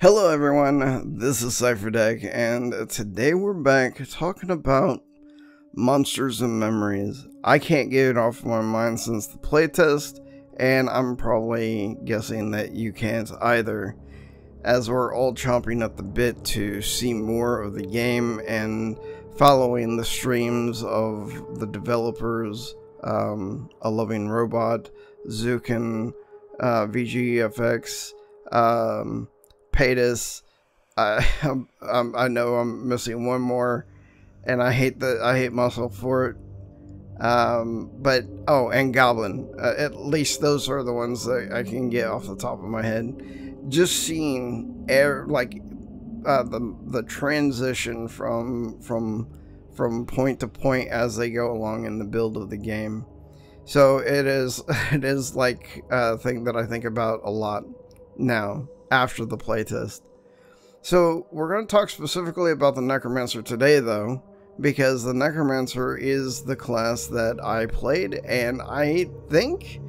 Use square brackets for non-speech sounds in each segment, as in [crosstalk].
Hello everyone, this is CipherDec, and today we're back talking about Monsters and Memories. I can't get it off my mind since the playtest, and I'm probably guessing that you can't either, as we're all chomping at the bit to see more of the game and following the streams of the developers, um, A Loving Robot, Zukin, uh, VGFX, um, Paytas. I [laughs] um, I know I'm missing one more, and I hate the I hate myself for it. Um, but oh, and Goblin. Uh, at least those are the ones that I can get off the top of my head. Just seeing air like uh, the the transition from from from point to point as they go along in the build of the game. So it is [laughs] it is like a thing that I think about a lot now after the playtest. So we're going to talk specifically about the Necromancer today, though, because the Necromancer is the class that I played, and I think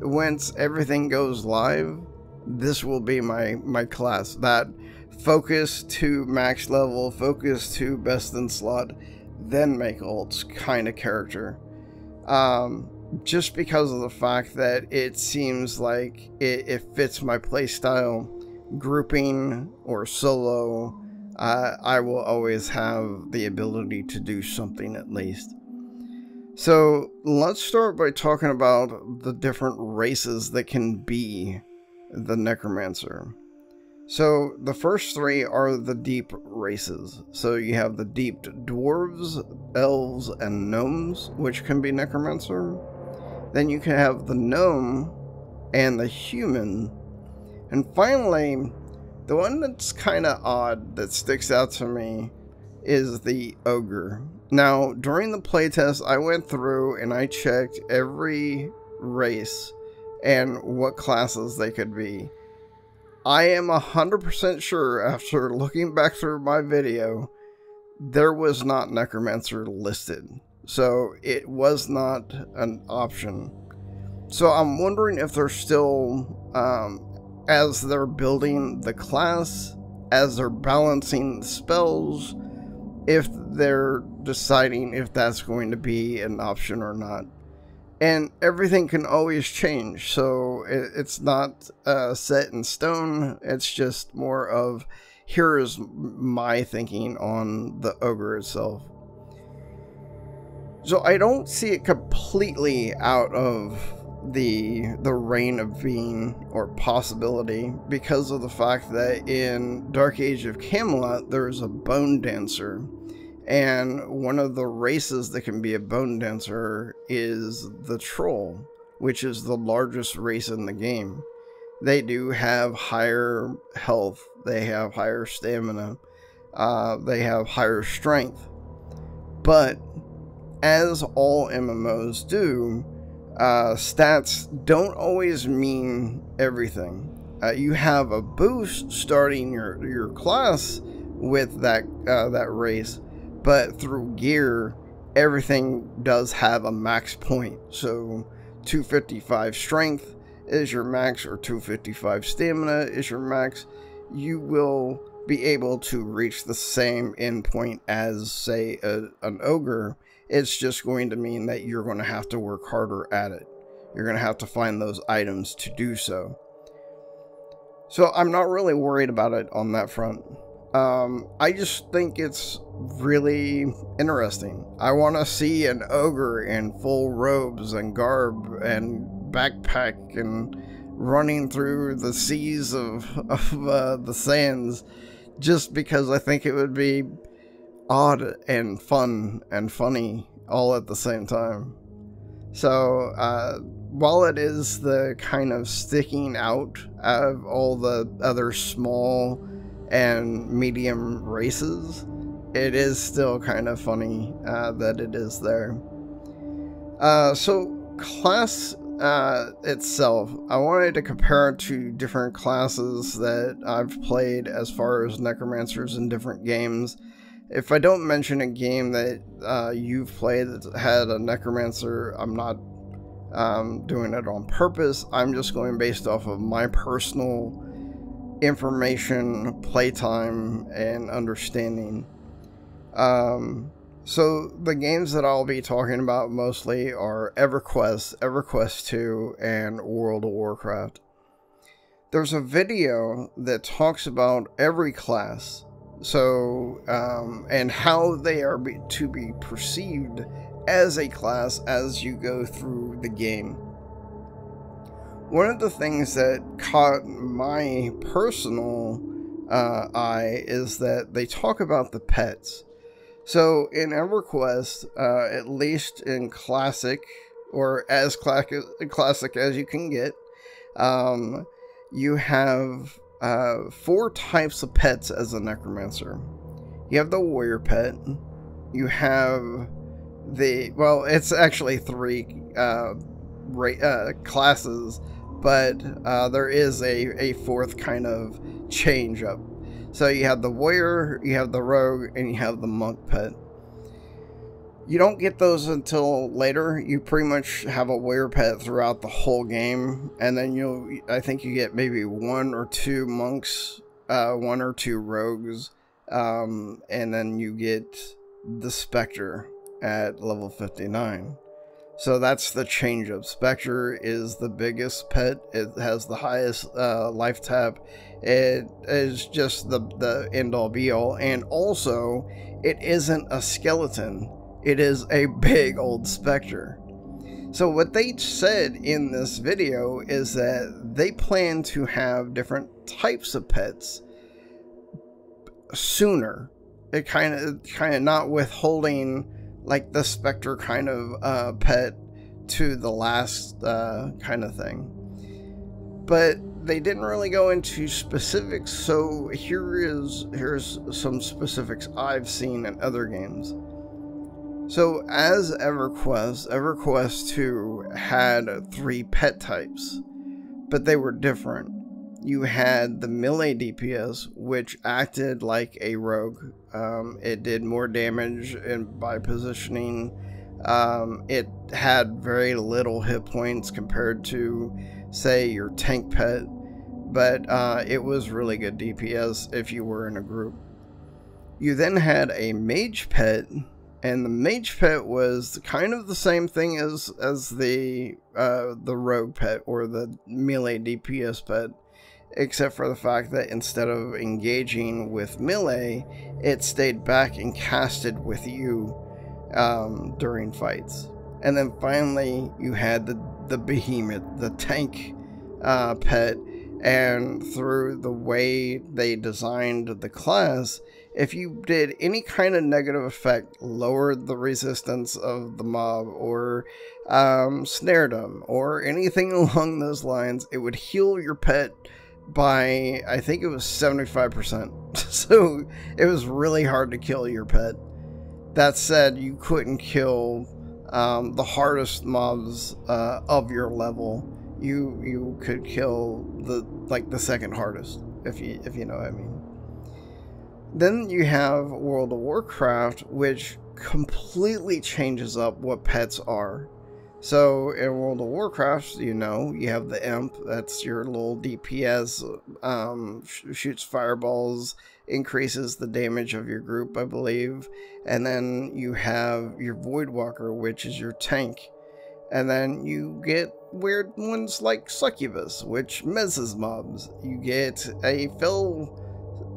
once everything goes live, this will be my my class. That focus to max level, focus to best in slot, then make ults kind of character. Um, just because of the fact that it seems like it, it fits my playstyle grouping or solo, uh, I will always have the ability to do something at least. So let's start by talking about the different races that can be the Necromancer. So the first three are the deep races. So you have the deep dwarves, elves, and gnomes, which can be Necromancer. Then you can have the gnome and the human, and finally, the one that's kind of odd that sticks out to me is the ogre. Now, during the playtest, I went through and I checked every race and what classes they could be. I am 100% sure after looking back through my video, there was not Necromancer listed. So it was not an option. So I'm wondering if they're still um, as they're building the class, as they're balancing spells, if they're deciding if that's going to be an option or not. And everything can always change, so it's not uh, set in stone. It's just more of here is my thinking on the ogre itself. So I don't see it completely out of the the reign of being or possibility because of the fact that in Dark Age of Camelot there is a bone dancer. And one of the races that can be a bone dancer is the troll which is the largest race in the game. They do have higher health. They have higher stamina. Uh, they have higher strength. But as all mmos do uh, stats don't always mean everything. Uh, you have a boost starting your your class with that uh, that race, but through gear, everything does have a max point. So 255 strength is your max, or 255 stamina is your max. You will be able to reach the same endpoint as, say, a, an ogre it's just going to mean that you're going to have to work harder at it. You're going to have to find those items to do so. So I'm not really worried about it on that front. Um, I just think it's really interesting. I want to see an ogre in full robes and garb and backpack and running through the seas of, [laughs] of uh, the sands just because I think it would be odd and fun and funny all at the same time. So, uh, while it is the kind of sticking out of all the other small and medium races, it is still kind of funny uh, that it is there. Uh, so, class uh, itself, I wanted to compare it to different classes that I've played as far as necromancers in different games if I don't mention a game that uh, you've played that had a necromancer, I'm not um, doing it on purpose. I'm just going based off of my personal information, playtime, and understanding. Um, so the games that I'll be talking about mostly are EverQuest, EverQuest 2, and World of Warcraft. There's a video that talks about every class, so um, and how they are be, to be perceived as a class as you go through the game. One of the things that caught my personal uh, eye is that they talk about the pets. So in EverQuest, uh, at least in classic or as classic as you can get, um, you have uh, four types of pets as a necromancer. You have the warrior pet. You have the well, it's actually three uh, uh, classes, but uh, there is a, a fourth kind of change up so you have the warrior, you have the rogue, and you have the monk pet. You don't get those until later. You pretty much have a warrior pet throughout the whole game, and then you'll. I think you get maybe one or two monks, uh, one or two rogues, um, and then you get the specter at level 59. So that's the change up. Spectre is the biggest pet. It has the highest uh, life tap. It is just the, the end all be all. And also, it isn't a skeleton, it is a big old Spectre. So, what they said in this video is that they plan to have different types of pets sooner. It kind of, kind of not withholding like the Spectre kind of uh, pet to the last uh, kind of thing. But they didn't really go into specifics, so here is here's some specifics I've seen in other games. So as EverQuest, EverQuest 2 had three pet types, but they were different. You had the melee DPS, which acted like a rogue. Um, it did more damage by positioning. Um, it had very little hit points compared to, say, your tank pet, but uh, it was really good DPS if you were in a group. You then had a mage pet, and the mage pet was kind of the same thing as as the uh, the rogue pet or the melee DPS pet except for the fact that instead of engaging with melee, it stayed back and casted with you um, during fights. And then finally, you had the, the behemoth, the tank uh, pet, and through the way they designed the class, if you did any kind of negative effect, lowered the resistance of the mob, or um, snared them, or anything [laughs] along those lines, it would heal your pet by I think it was 75%. [laughs] so it was really hard to kill your pet. That said, you couldn't kill um, the hardest mobs uh, of your level. You you could kill the like the second hardest if you if you know what I mean. Then you have World of Warcraft, which completely changes up what pets are. So in World of Warcraft, you know, you have the imp. That's your little DPS. Um, sh shoots fireballs, increases the damage of your group, I believe. And then you have your Voidwalker, which is your tank. And then you get weird ones like Succubus, which messes mobs. You get a Phil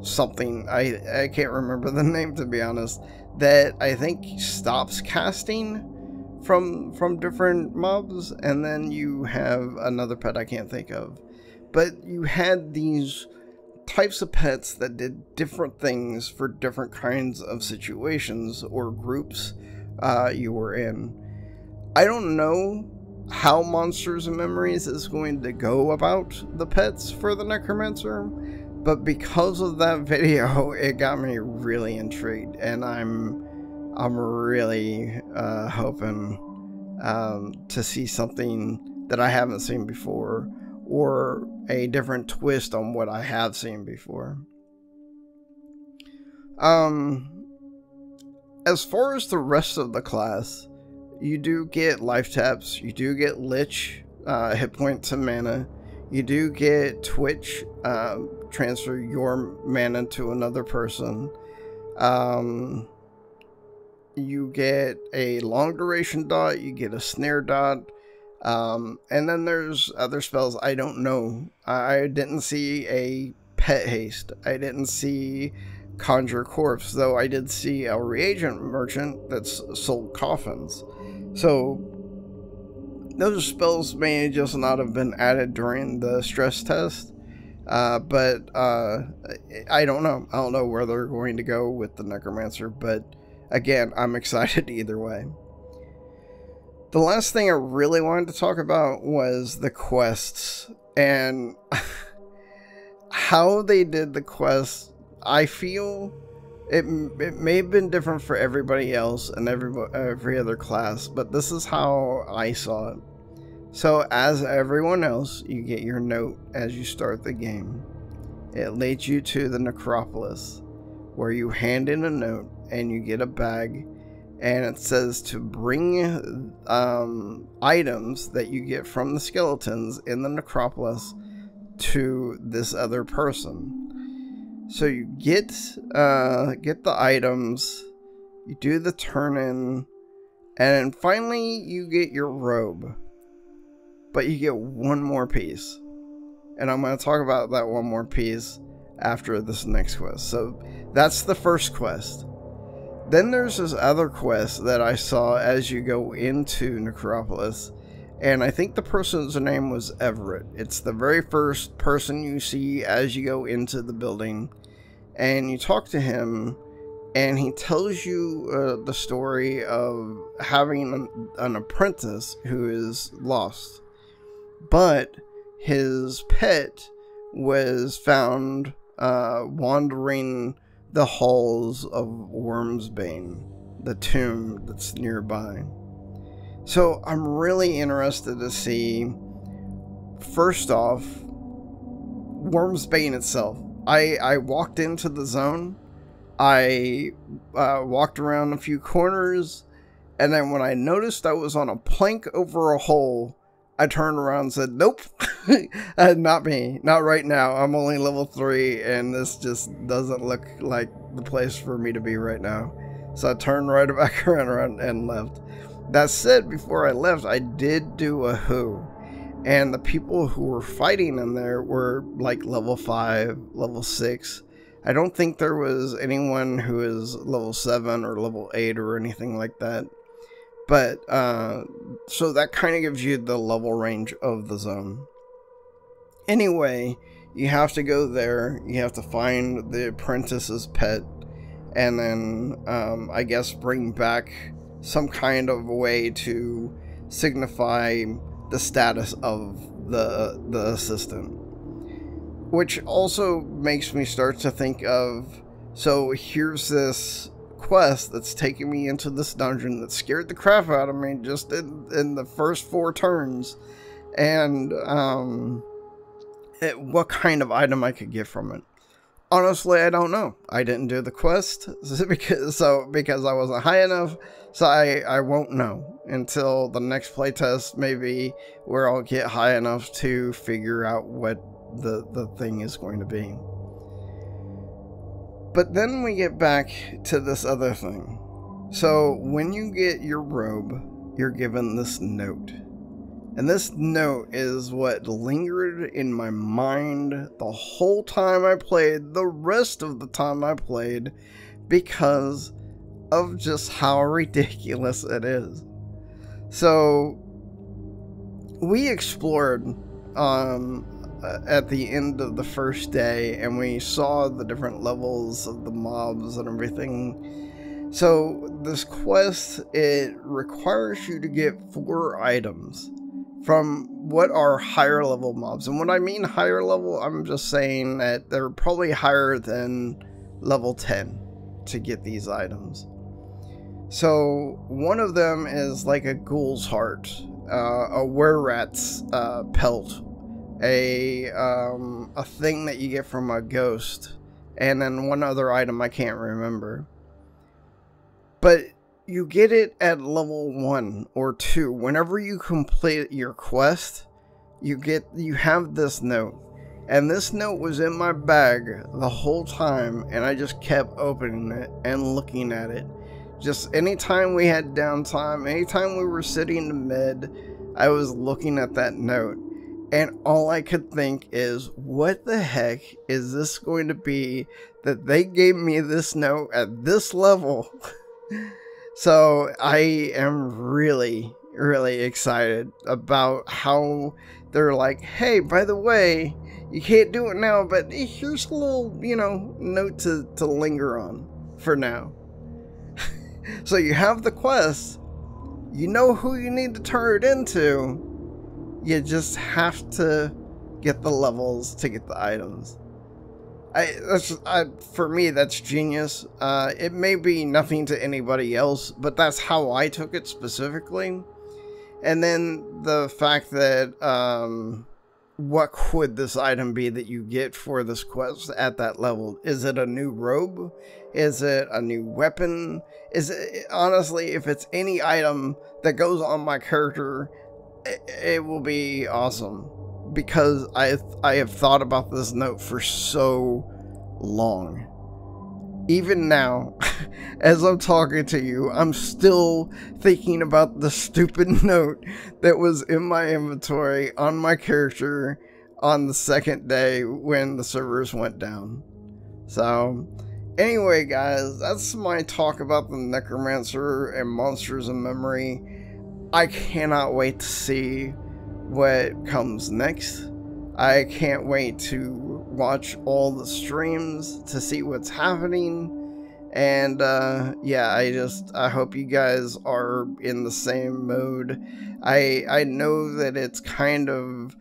something. I I can't remember the [laughs] name to be honest. That I think stops casting from from different mobs, and then you have another pet I can't think of. But you had these types of pets that did different things for different kinds of situations or groups uh, you were in. I don't know how Monsters and Memories is going to go about the pets for the Necromancer, but because of that video, it got me really intrigued, and I'm I'm really uh, hoping um, to see something that I haven't seen before or a different twist on what I have seen before. Um, as far as the rest of the class, you do get life taps, you do get Lich, uh, hit points and mana, You do get Twitch, um, transfer your mana to another person. Um, you get a long duration dot, you get a snare dot, um, and then there's other spells I don't know. I didn't see a pet haste. I didn't see conjure corpse, though I did see a reagent merchant that's sold coffins. So those spells may just not have been added during the stress test. Uh, but uh, I don't know. I don't know where they're going to go with the necromancer, but again, I'm [laughs] excited either way. The last thing I really wanted to talk about was the quests and [laughs] how they did the quests. I feel it, it may have been different for everybody else and every every other class, but this is how I saw it. So, as everyone else, you get your note as you start the game. It leads you to the necropolis, where you hand in a note and you get a bag and it says to bring um, items that you get from the skeletons in the necropolis to this other person. So you get uh, get the items, you do the turn in, and finally you get your robe. But you get one more piece. And I'm going to talk about that one more piece after this next quest. So that's the first quest. Then there's this other quest that I saw as you go into Necropolis, and I think the person's name was Everett. It's the very first person you see as you go into the building, and you talk to him, and he tells you uh, the story of having an, an apprentice who is lost, but his pet was found uh, wandering the halls of Wyrmsbane, the tomb that's nearby. So I'm really interested to see, first off, Wyrmsbane itself. I, I walked into the zone, I uh, walked around a few corners, and then when I noticed I was on a plank over a hole, I turned around and said, Nope, [laughs] uh, not me, not right now. I'm only level 3, and this just doesn't look like the place for me to be right now. So I turned right [laughs] back around and left. That said, before I left, I did do a who. And the people who were fighting in there were like level 5, level 6. I don't think there was anyone who is level 7 or level 8 or anything like that. But, uh, so that kind of gives you the level range of the zone. Anyway, you have to go there, you have to find the apprentice's pet, and then, um, I guess, bring back some kind of way to signify the status of the, the assistant. Which also makes me start to think of so here's this quest that's taking me into this dungeon that scared the crap out of me just in, in the first four turns. And um, it, what kind of item I could get from it. Honestly, I don't know. I didn't do the quest [laughs] because so because I wasn't high enough. So I, I won't know until the next playtest, maybe where I'll get high enough to figure out what the, the thing is going to be. But then we get back to this other thing. So when you get your robe, you're given this note. And this note is what lingered in my mind the whole time I played, the rest of the time I played, because of just how [laughs] ridiculous it is. So we explored um, at the end of the first day and we saw the different levels of the mobs and everything. So this quest it requires you to get four items from what are higher level mobs. And when I mean higher level, I'm just saying that they're probably higher than level 10 to get these items. So one of them is like a ghoul's heart, uh, a were rat's uh, pelt a um, a thing that you get from a ghost, and then one other item I can't remember. But you get it at level one or two. Whenever you complete your quest, you get you have this note. And this note was in my bag the whole time and i just kept opening it and looking at it. Just anytime we had downtime anytime we were sitting in mid i was looking at that note. And all i could think is what the heck is this going to be that they gave me this note at this level [laughs] so i am really really excited about how they're like, hey, by the way, you can't do it now, but here's a little, you know, note to, to linger on for now. [laughs] so you have the quest, you know who you need to turn it into, you just have to get the levels to get the items. I that's I, for me that's genius. Uh, it may be nothing to anybody else, but that's how I took it specifically. And then the fact that um, what could this item be that you get for this quest at that level? Is it a new robe? Is it a new weapon? Is it honestly, if it's any item that goes on my character, it, it will be awesome because I I have thought about this note for so long even now, [laughs] as I'm talking to you, I'm still thinking about the stupid [laughs] note that was in my inventory on my character on the second day when the servers went down. So, anyway, guys, that's my talk about the Necromancer and Monsters of Memory. I cannot wait to see what comes next. I can't wait to watch all the streams to see what's happening. And uh, yeah, I just I hope you guys are in the same mode. I I know that it's kind of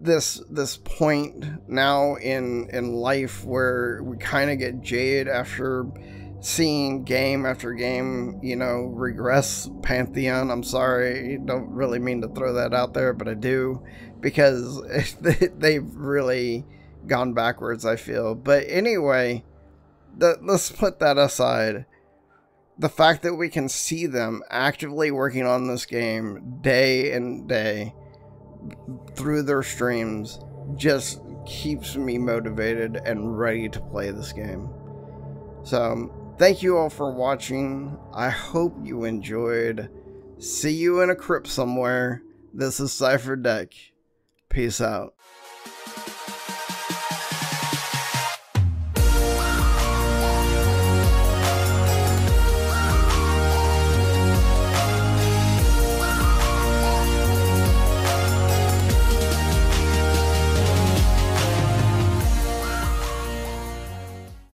this this point now in in life where we kind of get jaded after seeing game after game, you know, regress Pantheon. I'm sorry, don't really mean to throw that out there, but I do because [laughs] they've really gone backwards, I feel. But anyway, the, let's put that aside. The fact that we can see them actively working on this game day and day through their streams just keeps me motivated and ready to play this game. So, thank you all for watching. I hope you enjoyed. See you in a crypt somewhere. This is Cipher Dec. Peace out.